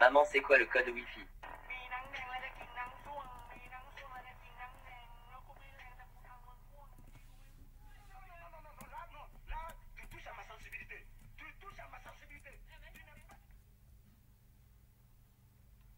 Maman, c'est quoi le code Wi-Fi?